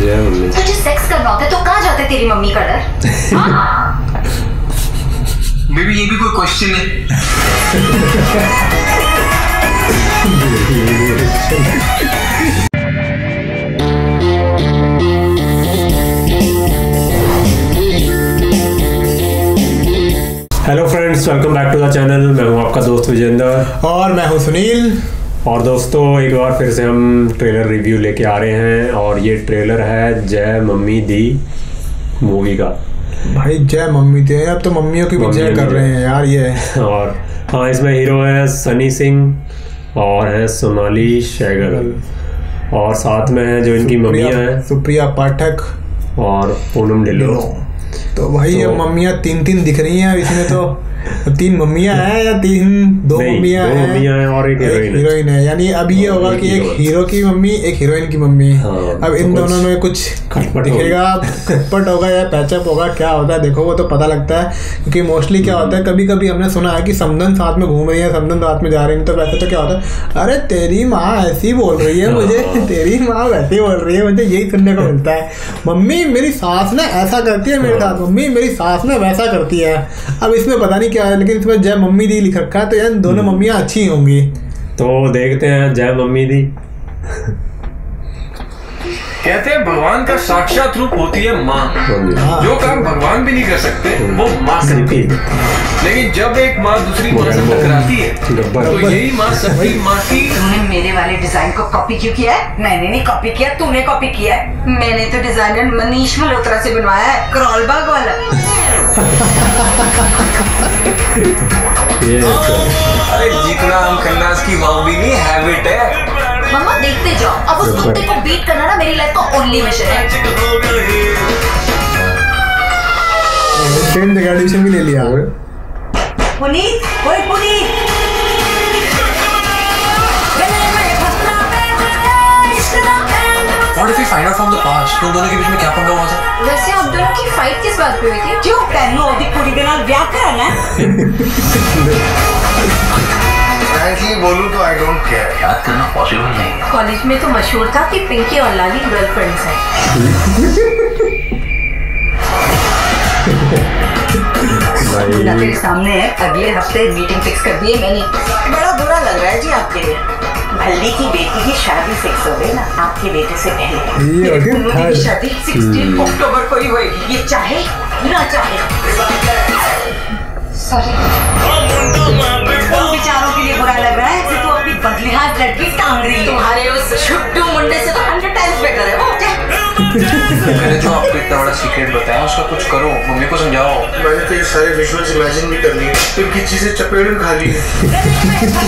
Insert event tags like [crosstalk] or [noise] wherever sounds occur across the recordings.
जय मम्मी तुझे सेक्स करना होता है तो कहाँ जाते तेरी मम्मी का डर हाँ? बेबी ये भी कोई क्वेश्चन है। Hello friends welcome back to the channel मैं हूँ आपका दोस्त विजेंद्र। और मैं हूँ सुनील। और दोस्तों एक बार फिर से हम ट्रेलर रिव्यू लेके आ रहे हैं और ये ट्रेलर है जय मम्मी दी मूवी का। भाई जय मम्मी थे अब तो मम्मियों की भी जय कर रहे हैं यार ये। और हाँ इसमें हीरो है सनी सिंह और है सोनाली शैगल और साथ में है जो इनकी मम्मियाँ हैं। सुप्रिया पाठक। और पूनम ढिल्लो। तो भाई तो, ये मम्मियाँ तीन तीन दिख रही हैं इसमें तो। तीन मम्मियाँ हैं या तीन दो मम्मियाँ हैं? मम्मियाँ हैं और एक हीरोइन है। यानी अभी ये होगा कि एक हीरो की मम्मी एक हीरोइन की मम्मी। हाँ, अब इन तो दोनों में कुछ दिखेगा खटपट होगा या पैचअप होगा क्या होता है देखो वो तो पता लगता है। क्योंकि मोस्टली क्या होता है कभी कभी हमने सुना है कि समदन साथ में घूम रही है समदन साथ में जा रही है तो वैसे तो क्या होता है अरे तेरी माँ ऐसी बोल रही है मुझे हाँ। तेरी माँ वैसी बोल रही है मुझे यही सुनने को [laughs] मिलता है। मम्मी मेरी सास ना ऐसा करती है मेरे साथ मम्मी मेरी सास ना वैसा करती है। अब इसमें पता नहीं क्या है लेकिन इसमें जय मम्मी दी लिख रखा है तो यार दोनों मम्मियाँ अच्छी होंगी। तो देखते हैं जय मम्मी दी। कहते हैं भगवान का साक्षात रूप होती है माँ। हाँ। जो काम भगवान भी नहीं कर सकते वो माँ करती है। लेकिन जब एक माँ दूसरी माँ से टकराती है तो यही माँ सभी [laughs] माँ की तूने मेरे वाले डिज़ाइन को कॉपी क्यों किया है? मैंने नहीं कॉपी किया तूने कॉपी किया है। मैंने तो डिज़ाइनर मनीष मल्होत्रा से बनवाया है करौल बाग वाला। अच्छा अरे जितना हम खन्नास की माँ भी नहीं हैबिट है। मम्मा देखते जाओ। अब उस कुत्ते को बीट करना ना मेरी लाइफ का ओनली मिशन है। जगह एडिशन भी ले लिया। पुनीत ओए Puneet. What if we find out from the past? तुम दोनों के बीच में क्या पंगा हुआ था? वैसे आप दोनों की फाइट किस बात पे हुई थी? क्यों तेनू ओदी कुड़ी दे नाल ब्याह कराना है [laughs] [laughs] फ्रैंकली बोलूँ तो आई डोंट केयर याद करना पॉसिबल नहीं है। कॉलेज में तो मशहूर था कि पिंकी और लाली गर्लफ्रेंड्स हैं। ना तेरे सामने है अगले हफ़्ते मीटिंग फिक्स कर दी है मैंने। बड़ा बुरा लग रहा है जी आपके लिए। भल्ली की बेटी की शादी फिक्स हो गई ना आपके बेटे से पहले। की शादी 16 अक्टूबर को ही होगी ये चाहे ना चाहे। सॉरी बदले हाथ लड़की टांग रही है। तुम्हारे उस छुट्टू मुंडे से तो हंड्रेड टाइम्स बेटर है वो मैंने जो आपको इतना बड़ा सीक्रेट बताया उसका कुछ करो मम्मी को समझाओ। मैंने तो ये सारे विजुअल्स इमेजिन भी कर लिए इनकी चीज़ें चपेट में खा ली है?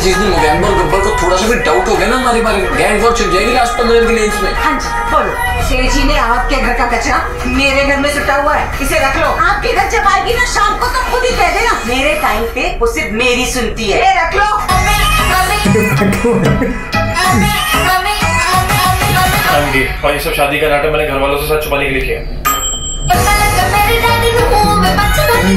जिस दिन और गब्बर को थोड़ा सा भी डाउट हो गया ना हमारे बारे में। गैंग वॉर चल जाएगी लास्ट पंद्रह दिन के लिए इसमें। हाँ जी बोलो। सेठी ने आपके घर का कचरा मेरे घर में सुटा हुआ है इसे रख लो। आपके घर जब आएगी ना शाम को तो खुद ही कह देना। मेरे टाइम पे वो सिर्फ़ मेरी सुनती है। रख लो। जी और ये सब शादी का नाटक मैंने घर वालों से सच छुपाने के लिए किया।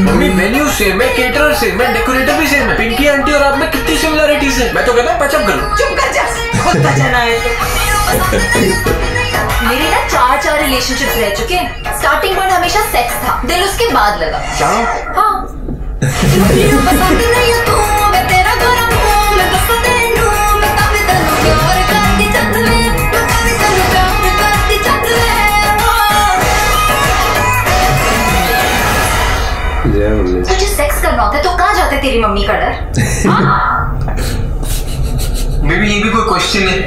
मम्मी मेन्यू सेम है केटरर सेम है डेकोरेटर भी सेम है। पिंकी आंटी और आप में कितनी सिमिलरिटीज है? मैं तो कहता हूँ पैचअप कर लो। चुप कर जा खुद बचाना है तो मेरे ना चार चार रिलेशनशिप्स रह चुके हैं। स्टार्टिंग पॉइंट हमेशा सेक्स था दिल उसके बाद लगा। क्या हाँ। [laughs] तेरी मम्मी का डर। हाँ? बेबी ये भी कोई क्वेश्चन है।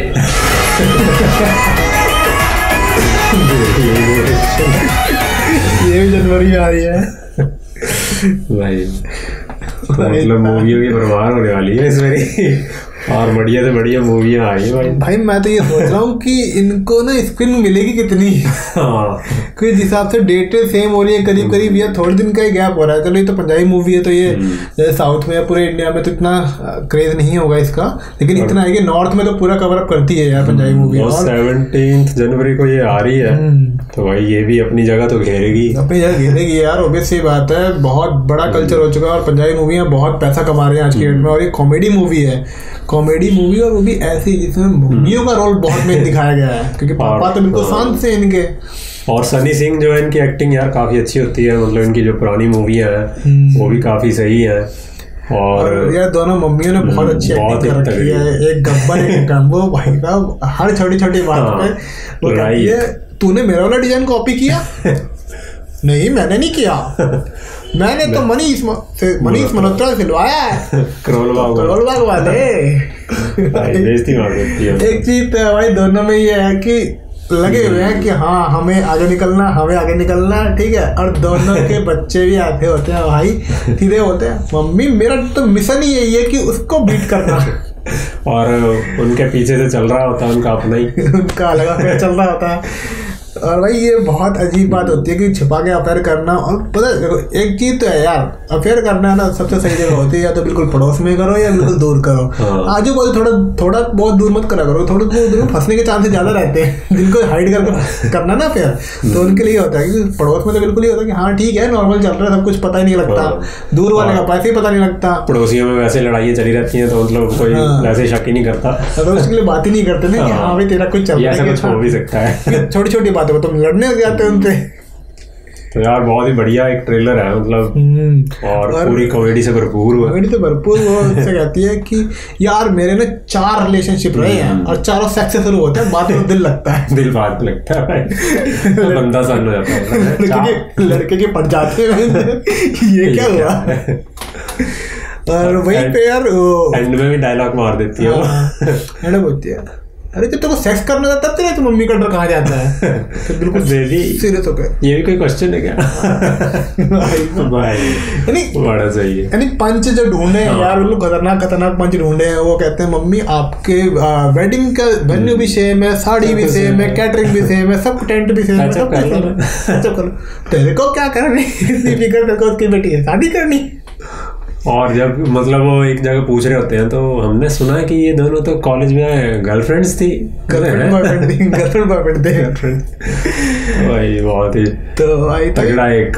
ये भी जनवरी आ रही है। भाई मतलब मूवी भी बर्बाद होने वाली है इस बारी और बढ़िया से बढ़िया मूवियाँ आई भाई। भाई मैं तो ये सोच रहा हूँ कि इनको ना स्क्रीन मिलेगी कितनी? हाँ। क्योंकि जिस हिसाब से डेटें सेम हो रही है करीब करीब ये थोड़े दिन का ही गैप हो रहा है। चलो ये तो पंजाबी मूवी है तो ये जैसे साउथ में या पूरे इंडिया में तो इतना क्रेज नहीं होगा इसका। लेकिन इतना है कि नॉर्थ में तो पूरा कवर अप करती है यार पंजाबी मूवी और सेवनटीन जनवरी को ये आ रही है तो भाई ये भी अपनी जगह तो घेरेगी। अपनी जगह घेरेगी यार ओबियस सी बात है। बहुत बड़ा कल्चर हो चुका है और पंजाबी मूवियाँ बहुत पैसा कमा रही हैं आज की डेट में। और ये कॉमेडी मूवी है। कॉमेडी मूवी और वो भी ऐसी जिसमें मम्मियों का रोल बहुत में दिखाया गया है क्योंकि पापा तो बिल्कुल हाँ। शांत से इनके। और सनी सिंह जो है इनकी एक्टिंग यार काफ़ी अच्छी होती है मतलब इनकी जो पुरानी मूवियाँ हैं वो भी काफ़ी सही है। और और यार दोनों मम्मियों ने बहुत अच्छी बहुत एक्टिंग कर रखी है। एक गब्बर एक [laughs] गम्बो भाई साहब हर छोटी छोटी बात हाँ, पे वो कहती है। तूने मेरा वाला डिज़ाइन कॉपी किया? [laughs] नहीं मैंने नहीं किया। [laughs] मैंने तो मनीष से मनीष मल्होत्रा से सिलवाया है। [laughs] वाले एक चीज़ तो भाई दोनों में ये है कि लगे हुए हैं कि हाँ हमें आगे निकलना हमें आगे निकलना ठीक है? और दोनों के [laughs] बच्चे भी ऐसे होते हैं भाई सीधे होते हैं। मम्मी मेरा तो मिशन ही यही है कि उसको बीट करना। और उनके पीछे से चल रहा होता है उनका अपना ही। उनका अलग चल रहा होता है। और भाई ये बहुत अजीब बात होती है कि छिपा के अफेयर करना और पता है देखो, एक चीज़ तो है यार अफेयर करना है ना सबसे सही जगह होती है या तो बिल्कुल पड़ोस में करो या बिल्कुल दूर करो। हाँ। आजू बाजू थोड़ा थोड़ा बहुत दूर मत करा करो थोड़ा बहुत दूर फंसने के चांसेस ज़्यादा रहते हैं। [laughs] जिनको हाइड करके करना ना अफेयर तो उनके लिए होता है कि पड़ोस में तो बिल्कुल ही होता है कि हाँ ठीक है नॉर्मल चल रहा है सब कुछ पता ही नहीं लगता। हाँ। दूर वाले का पैसे ही पता नहीं लगता। पड़ोसियों में वैसे लड़ाइयाँ चली रहती हैं तो मतलब कोई हाँ। वैसे शक ही नहीं करता। तो उसके लिए बात ही नहीं करते ना कि हाँ। भाई तेरा कुछ चल रहा है हो हाँ, भी सकता है। छोटी छोटी बातों पर तुम लड़ने जाते हो उनसे। तो यार बहुत ही बढ़िया एक ट्रेलर है मतलब हम्म। और और- पूरी कॉमेडी से भरपूर हुआ। कॉमेडी तो भरपूर वो उससे कहती है कि यार मेरे ना चार रिलेशनशिप रहे हैं और चारों सेक्स से शुरू होते हैं बात में दिल लगता है। दिल बात लगता है। तो बंदा सन हो जाता है। [laughs] लड़के के लड़के के पट जाते हैं। ये क्या हुआ? और वहीं पे यार एंड में भी डायलॉग मार देती है वो। मैडम बोलती है। अरे जब तेरे को सेक्स करना था तब तेरा तो मम्मी का डर कहाँ जाता है? तो बिल्कुल बेबी सीरियस हो गए ये भी कोई क्वेश्चन है क्या? [laughs] भाई यानी बड़ा सही है। यानी पंच जो ढूंढे हैं हाँ। यार बिल्कुल खतरनाक खतरनाक पंच ढूंढे हैं। वो कहते हैं मम्मी आपके वेडिंग का वेन्यू भी सेम है साड़ी भी सेम है कैटरिंग भी सेम है सब टेंट भी सेम है Touch सब कर लो। तेरे को क्या करनी फ़िक्र [laughs] तेरे को उसकी बेटी है शादी करनी और जब मतलब वो एक जगह पूछ रहे होते हैं तो हमने सुना है कि ये दोनों तो कॉलेज में गर्लफ्रेंड्स थी। गर्लफ्रेंड गर्लफ्रेंड बॉयफ्रेंड थे गर्लफ्रेंड भाई बहुत ही तो आई तगड़ा एक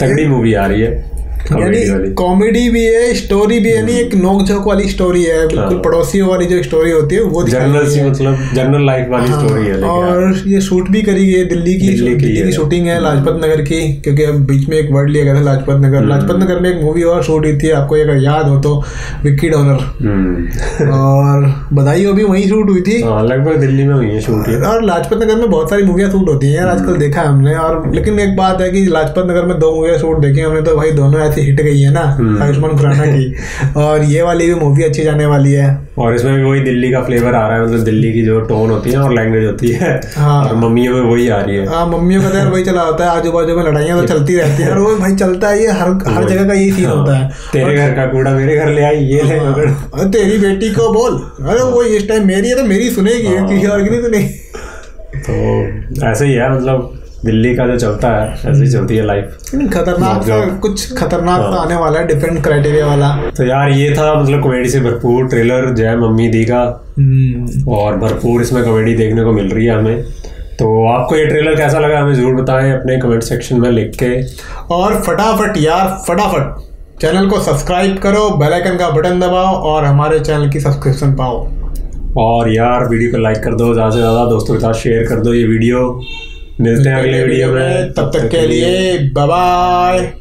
तगड़ी मूवी आ रही है। यानी कॉमेडी भी है स्टोरी भी है यानी एक नोक झोंक वाली स्टोरी है। बिल्कुल हाँ। पड़ोसियों वाली जो स्टोरी होती है वो जनरल सी मतलब जनरल लाइफ वाली हाँ, स्टोरी है और ये शूट भी करी गई है दिल्ली की दिल्ली की है। शूटिंग है लाजपत नगर की क्योंकि अब बीच में एक वर्ड लिया गया था लाजपत हम्म। नगर लाजपत नगर में एक मूवी और शूट हुई थी आपको अगर याद हो तो विक्की हम्म। और बधाई हो भी वहीं शूट हुई थी। हाँ लगभग दिल्ली में हुई है शूट और लाजपत नगर में बहुत सारी मूवियाँ शूट होती हैं यार आजकल देखा है हमने। और लेकिन एक बात है कि लाजपत नगर में दो मूवियाँ शूट देखी हमने तो भाई दोनों ऐसी हिट गई है ना आयुष्मान खुराना की। और ये वाली भी मूवी अच्छी जाने वाली है। और इसमें भी वही दिल्ली का फ्लेवर आ रहा है मतलब दिल्ली की जो टोन होती है और लैंग्वेज होती है हाँ। और मम्मियों में वही आ रही है। हाँ मम्मियों का तो वही चला होता है आजू बाजू में लड़ाइयाँ तो चलती रहती हैं और वो भाई चलता है ये हर हर जगह का यही सीन हाँ। होता है। तेरे घर का कूड़ा मेरे घर ले आई ये ले तेरी बेटी को बोल। अरे वो इस टाइम मेरी है तो मेरी सुनेगी हाँ। किसी और की नहीं सुनेगी। तो ऐसे ही है मतलब दिल्ली का जो चलता है ऐसे ही चलती है लाइफ खतरनाक कुछ खतरनाक हाँ। आने वाला है डिफरेंट क्राइटेरिया वाला। तो यार ये था मतलब कॉमेडी से भरपूर ट्रेलर जय मम्मी दी का। हम्म, और भरपूर इसमें कॉमेडी देखने को मिल रही है हमें। तो आपको ये ट्रेलर कैसा लगा हमें ज़रूर बताएँ अपने कमेंट सेक्शन में लिख के। और फटाफट यार फटाफट चैनल को सब्सक्राइब करो बेल आइकन का बटन दबाओ और हमारे चैनल की सब्सक्रिप्शन पाओ। और यार वीडियो को लाइक कर दो ज़्यादा से ज़्यादा दोस्तों के साथ शेयर कर दो ये वीडियो मिलते हैं अगले वीडियो में। तब तक के लिए बाय बाय